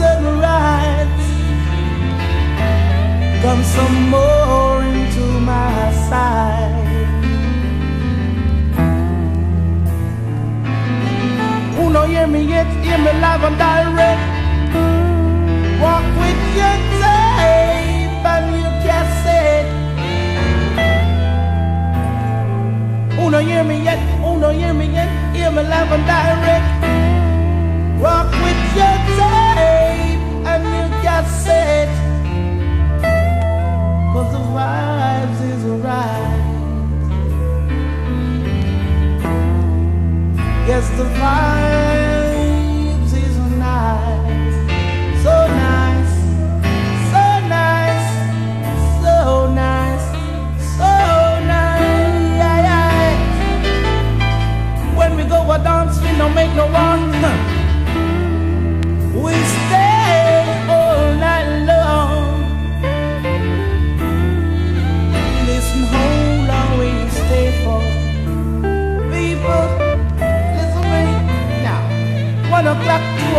And rights. Come some more into my side. Who no hear me yet? Hear me live and direct. Walk with your tape and. Who no hear me yet? Who no hear me yet? Hear me live and direct. Walk with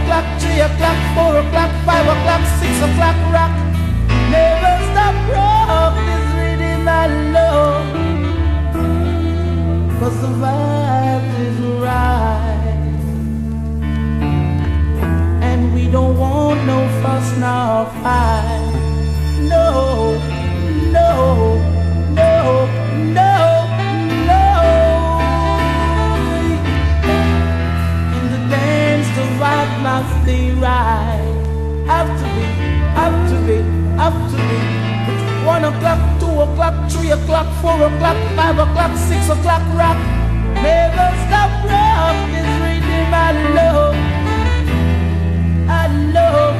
o'clock, three o'clock, four o'clock, five o'clock, six o'clock, rock. Never stop rock this rhythm I love. Cause the is right. And we don't want no fuss nor fight. Be right. Have to be, have to be, have to be. One o'clock, two o'clock, three o'clock, four o'clock, five o'clock, six o'clock, rock. Never stop rock this rhythm I love. I love.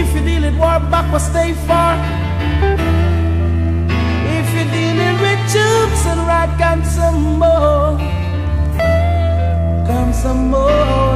If you deal it war back, stay far. Troops and right, come